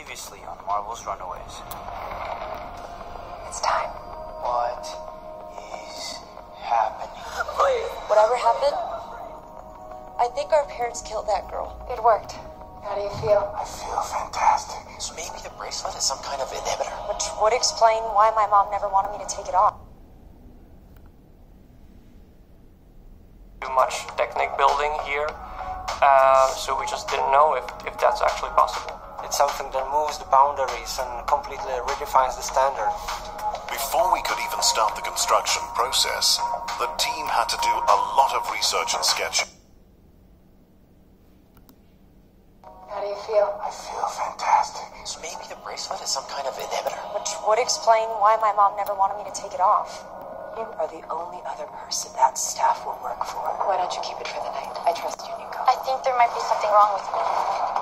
Previously on Marvel's Runaways. It's time. What is happening? Please. Whatever happened, I think our parents killed that girl. It worked. How do you feel? I feel fantastic. So maybe the bracelet is some kind of inhibitor. Which would explain why my mom never wanted me to take it off. Too much technic building here, uh, so we just didn't know if, if that's actually possible. It's something that moves the boundaries and completely redefines the standard. Before we could even start the construction process, the team had to do a lot of research and sketching. How do you feel? I feel fantastic. So maybe the bracelet is some kind of inhibitor. Which would explain why my mom never wanted me to take it off. You are the only other person that staff will work for. Why don't you keep it for the night? I trust you, Nico. I think there might be something wrong with me.